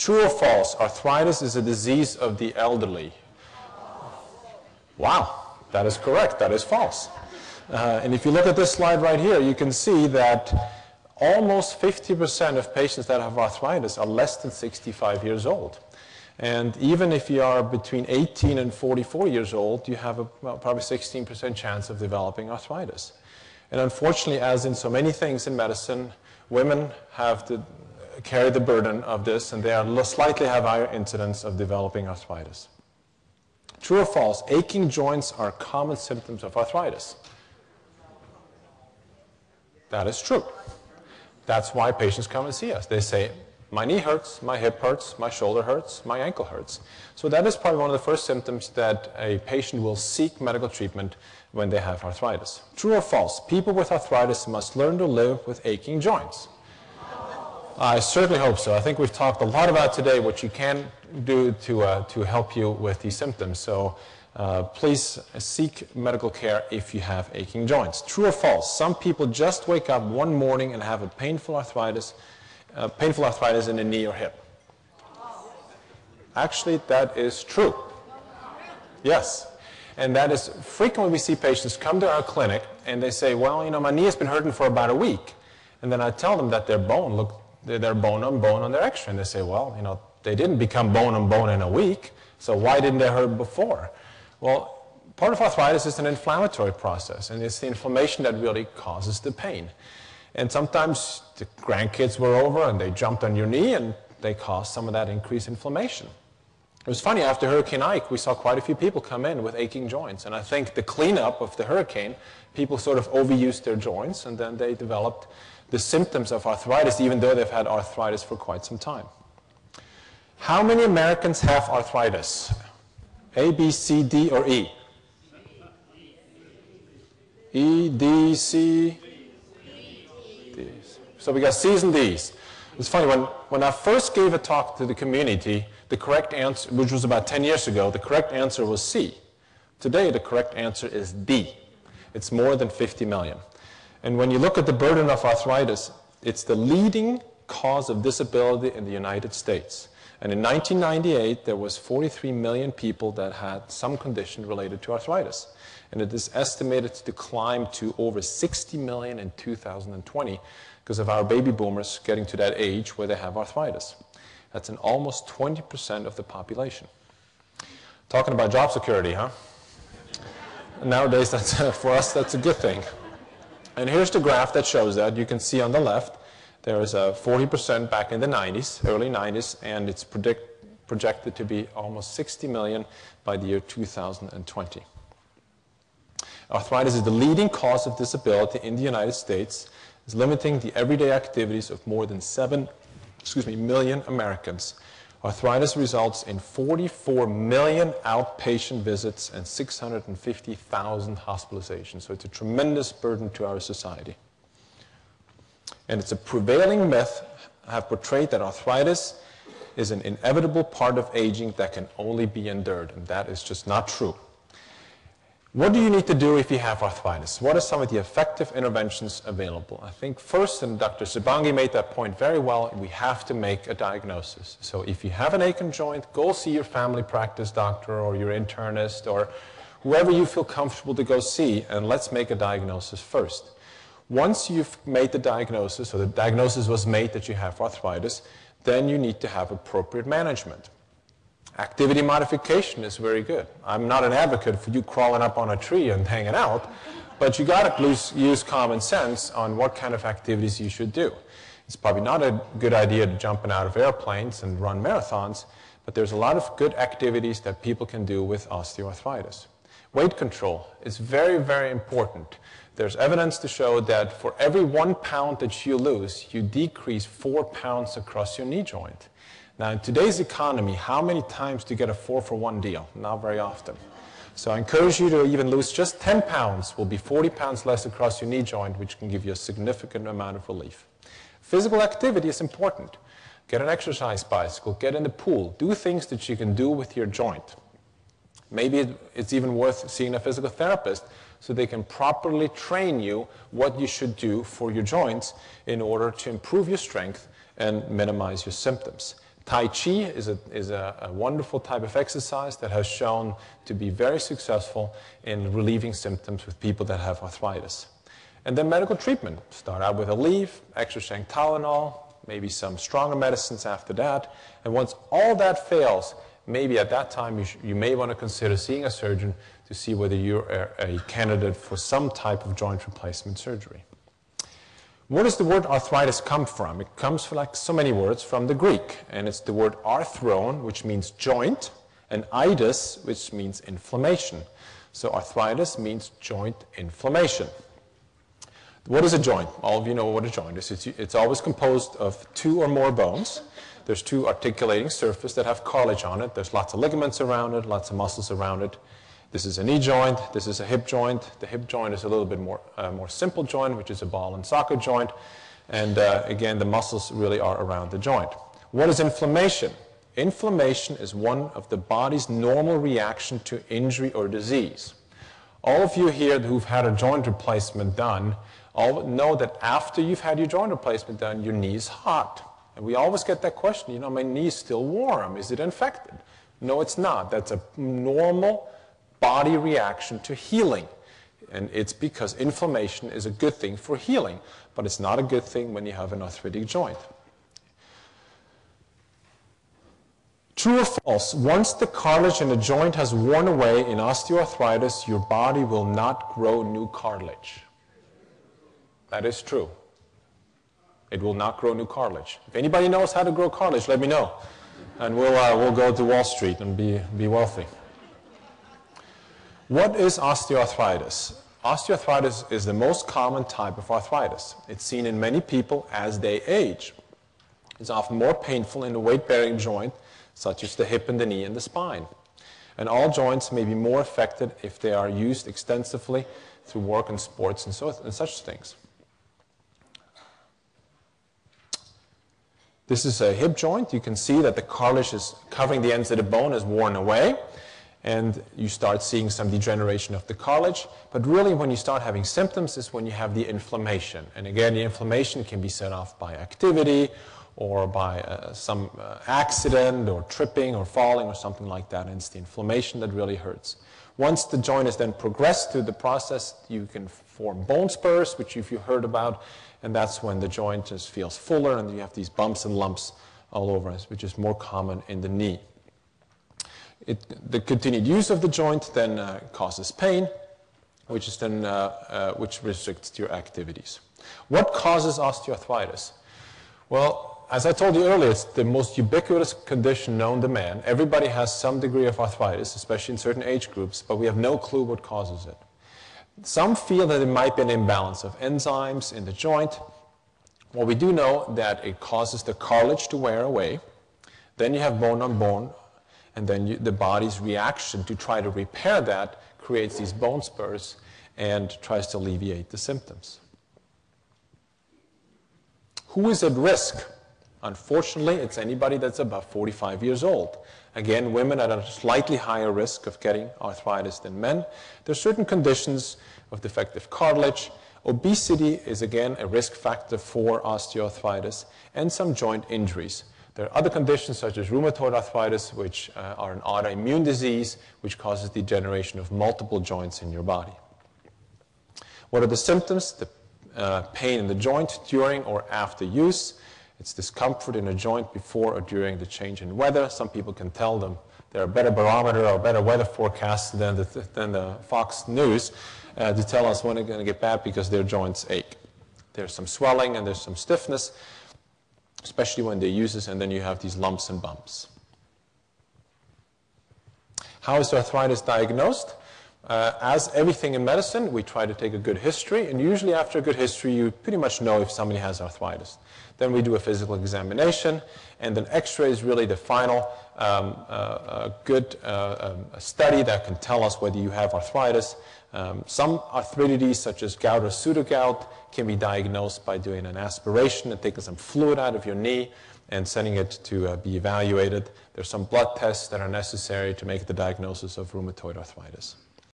True or false? Arthritis is a disease of the elderly. Wow, that is correct. That is false. Uh, and if you look at this slide right here, you can see that almost 50% of patients that have arthritis are less than 65 years old. And even if you are between 18 and 44 years old, you have a well, probably 16% chance of developing arthritis. And unfortunately, as in so many things in medicine, women have to carry the burden of this, and they are slightly have higher incidence of developing arthritis. True or false? Aching joints are common symptoms of arthritis. That is true. That's why patients come and see us. They say, my knee hurts, my hip hurts, my shoulder hurts, my ankle hurts. So that is probably one of the first symptoms that a patient will seek medical treatment when they have arthritis. True or false? People with arthritis must learn to live with aching joints. I certainly hope so. I think we've talked a lot about today what you can do to, uh, to help you with these symptoms. So uh, please seek medical care if you have aching joints. True or false? Some people just wake up one morning and have a painful arthritis, uh, painful arthritis in the knee or hip. Actually, that is true. Yes. And that is frequently we see patients come to our clinic and they say, well, you know, my knee has been hurting for about a week. And then I tell them that their bone looked they're bone on bone on their x-ray. And they say, well, you know, they didn't become bone on bone in a week, so why didn't they hurt before? Well, part of arthritis is an inflammatory process, and it's the inflammation that really causes the pain. And sometimes the grandkids were over and they jumped on your knee and they caused some of that increased inflammation. It was funny, after Hurricane Ike, we saw quite a few people come in with aching joints. And I think the cleanup of the hurricane, people sort of overused their joints and then they developed the symptoms of arthritis, even though they've had arthritis for quite some time. How many Americans have arthritis? A, B, C, D, or E? E, D, C, D. So we got C's and D's. It's funny, when, when I first gave a talk to the community, the correct answer, which was about 10 years ago, the correct answer was C. Today, the correct answer is D. It's more than 50 million. And when you look at the burden of arthritis, it's the leading cause of disability in the United States. And in 1998, there was 43 million people that had some condition related to arthritis. And it is estimated to climb to over 60 million in 2020 because of our baby boomers getting to that age where they have arthritis. That's an almost 20% of the population. Talking about job security, huh? Nowadays, that's, for us, that's a good thing. And here's the graph that shows that. You can see on the left, there is a 40% back in the 90s, early 90s, and it's predict, projected to be almost 60 million by the year 2020. Arthritis is the leading cause of disability in the United States, is limiting the everyday activities of more than 7 excuse me, million Americans. Arthritis results in 44 million outpatient visits and 650,000 hospitalizations. So it's a tremendous burden to our society. And it's a prevailing myth I have portrayed that arthritis is an inevitable part of aging that can only be endured, and that is just not true. What do you need to do if you have arthritis? What are some of the effective interventions available? I think first, and Dr. Sibangi made that point very well, we have to make a diagnosis. So if you have an aching joint, go see your family practice doctor or your internist or whoever you feel comfortable to go see, and let's make a diagnosis first. Once you've made the diagnosis, or the diagnosis was made that you have arthritis, then you need to have appropriate management. Activity modification is very good. I'm not an advocate for you crawling up on a tree and hanging out, but you got to use common sense on what kind of activities you should do. It's probably not a good idea to jumping out of airplanes and run marathons, but there's a lot of good activities that people can do with osteoarthritis. Weight control is very, very important. There's evidence to show that for every one pound that you lose, you decrease four pounds across your knee joint. Now, in today's economy, how many times do you get a four for one deal? Not very often. So I encourage you to even lose just 10 pounds, will be 40 pounds less across your knee joint, which can give you a significant amount of relief. Physical activity is important. Get an exercise bicycle, get in the pool, do things that you can do with your joint. Maybe it's even worth seeing a physical therapist so they can properly train you what you should do for your joints in order to improve your strength and minimize your symptoms. Tai Chi is, a, is a, a, wonderful type of exercise that has shown to be very successful in relieving symptoms with people that have arthritis. And then medical treatment. Start out with Aleve, extra strength Tylenol, maybe some stronger medicines after that. And once all that fails, maybe at that time you, you may want to consider seeing a surgeon to see whether you're a, a candidate for some type of joint replacement surgery. Where does the word arthritis come from? It comes, from, like so many words, from the Greek. And it's the word arthron, which means joint, and itis, which means inflammation. So arthritis means joint inflammation. What is a joint? All of you know what a joint is. It's, it's always composed of two or more bones. There's two articulating surfaces that have cartilage on it. There's lots of ligaments around it, lots of muscles around it. This is a knee joint. This is a hip joint. The hip joint is a little bit more, uh, more simple joint, which is a ball and socket joint. And uh, again, the muscles really are around the joint. What is inflammation? Inflammation is one of the body's normal reaction to injury or disease. All of you here who've had a joint replacement done all know that after you've had your joint replacement done, your knee is hot. And we always get that question, you know, my knee is still warm. Is it infected? No, it's not. That's a normal body reaction to healing. And it's because inflammation is a good thing for healing, but it's not a good thing when you have an arthritic joint. True or false? Once the cartilage in a joint has worn away in osteoarthritis, your body will not grow new cartilage. That is true. It will not grow new cartilage. If anybody knows how to grow cartilage, let me know. And we'll, uh, we'll go to Wall Street and be, be wealthy. What is osteoarthritis? Osteoarthritis is the most common type of arthritis. It's seen in many people as they age. It's often more painful in the weight-bearing joint, such as the hip and the knee and the spine. And all joints may be more affected if they are used extensively through work and sports and, so, and such things. This is a hip joint. You can see that the cartilage is covering the ends of the bone is worn away. And you start seeing some degeneration of the cartilage. But really, when you start having symptoms is when you have the inflammation. And again, the inflammation can be set off by activity or by uh, some uh, accident or tripping or falling or something like that. And it's the inflammation that really hurts. Once the joint has then progressed through the process, you can form bone spurs, which if you heard about, and that's when the joint just feels fuller and you have these bumps and lumps all over us, which is more common in the knee. It, the continued use of the joint then uh, causes pain, which is then uh, uh, which restricts your activities. What causes osteoarthritis? Well, as I told you earlier, it's the most ubiquitous condition known to man. Everybody has some degree of arthritis, especially in certain age groups, but we have no clue what causes it. Some feel that it might be an imbalance of enzymes in the joint. Well, we do know that it causes the cartilage to wear away. Then you have bone on bone, and then you, the body's reaction to try to repair that creates these bone spurs and tries to alleviate the symptoms. Who is at risk? Unfortunately, it's anybody that's above 45 years old. Again, women are at a slightly higher risk of getting arthritis than men. There are certain conditions of defective cartilage. Obesity is again a risk factor for osteoarthritis and some joint injuries. There are other conditions such as rheumatoid arthritis, which uh, are an autoimmune disease, which causes degeneration of multiple joints in your body. What are the symptoms? The uh, pain in the joint during or after use. It's discomfort in a joint before or during the change in weather. Some people can tell them they're a better barometer or better weather forecast than the, than the Fox News uh, to tell us when it's going to get bad because their joints ache. There's some swelling and there's some stiffness, especially when they use this, and then you have these lumps and bumps. How is arthritis diagnosed? Uh, as everything in medicine, we try to take a good history, and usually after a good history, you pretty much know if somebody has arthritis. Then we do a physical examination, and then X-ray is really the final um, uh, good uh, um, study that can tell us whether you have arthritis. Um, some arthritides, such as gout or pseudogout, can be diagnosed by doing an aspiration and taking some fluid out of your knee and sending it to uh, be evaluated. There's some blood tests that are necessary to make the diagnosis of rheumatoid arthritis.